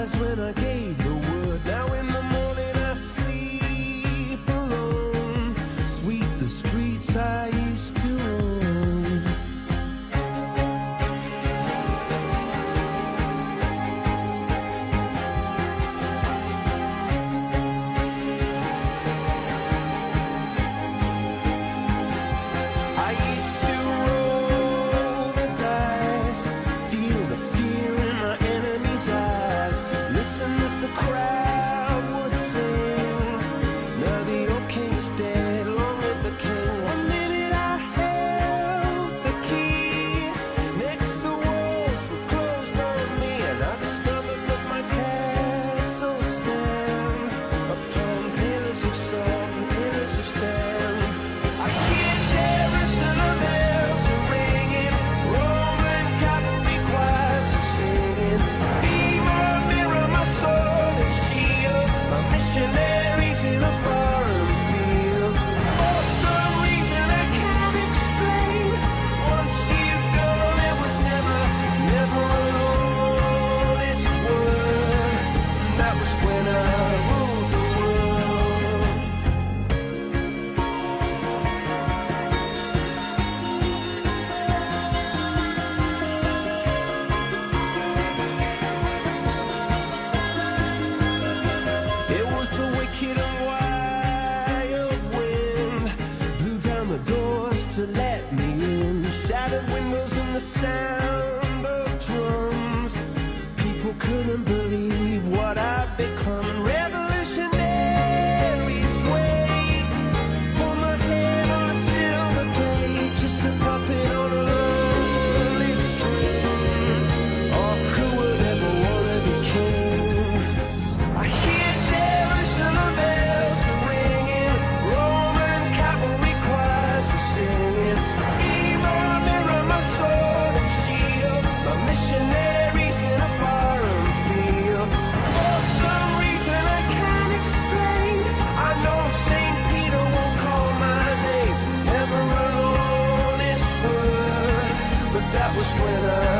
eyes when I gave the was when I